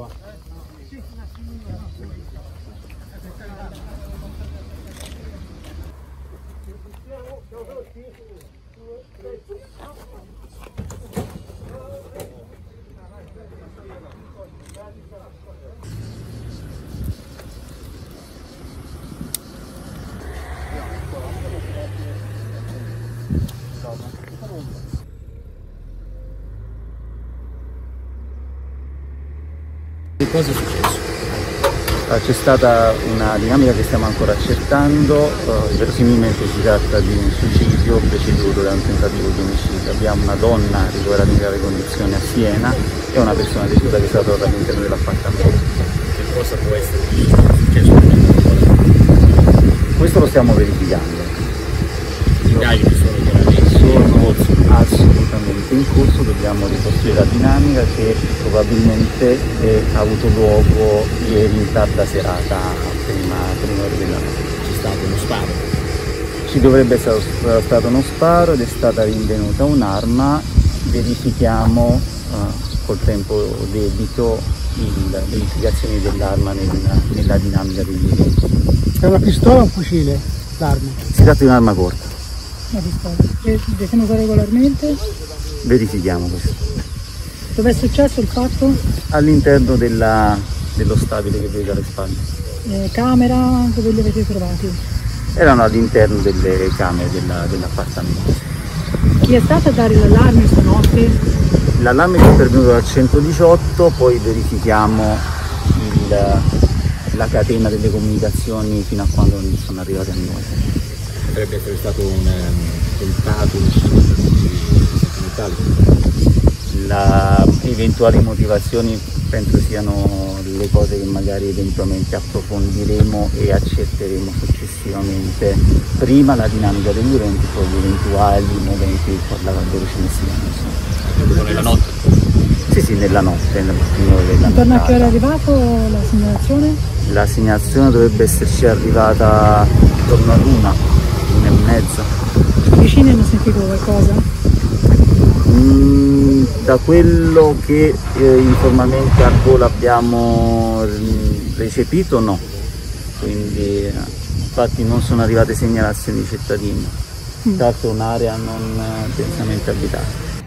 は。Thank you. Che cosa è successo? Ah, c'è stata una dinamica che stiamo ancora accertando, uh, verosimilmente si tratta di un suicidio preceduto da un tentativo di omicidio. Abbiamo una donna ricoverata in grave condizione a Siena e una persona deceduta che è stata trovata all'interno dell'appartamento. Che cosa può essere successo? Questo lo stiamo verificando. Indagini sono sono assolutamente in corso, dobbiamo ricostruire la dinamica che probabilmente è, ha avuto luogo ieri in tarda serata, prima, prima ore della notte. C'è stato uno sparo. Ci dovrebbe essere stato uno sparo ed è stata rinvenuta un'arma, verifichiamo uh, col tempo debito il, le implicazioni dell'arma nella, nella dinamica degli eventi. È una pistola o un fucile l'arma? Si tratta di un'arma corta. Una pistola. Detenuta regolarmente? Verifichiamo questo. Dove è successo il fatto? All'interno della, dello stabile che vede alle spalle. Eh, camera, dove li avete trovati? Erano all'interno delle camere della, dell'appartamento. Chi è stato a dare l'allarme stanotte? L'allarme è intervenuto al 118, poi verifichiamo il, la catena delle comunicazioni fino a quando non sono arrivate a noi. Potrebbe essere stato un um, tentato omicidio sentimentale. La, eventuali motivazioni penso siano le cose che magari eventualmente approfondiremo e accerteremo successivamente prima la dinamica degli eventi poi gli eventuali momenti per la loro Proprio nella notte? Sì, sì, nella notte, nel primo della Intorno a che ora è arrivato la segnalazione? La segnalazione dovrebbe esserci arrivata intorno a luna, una e mezza. Vicini hanno sentito qualcosa? Mm, da quello che eh, informalmente al volo abbiamo recepito no, quindi infatti non sono arrivate segnalazioni di cittadini, tra l'altro un'area non eh, densamente abitata.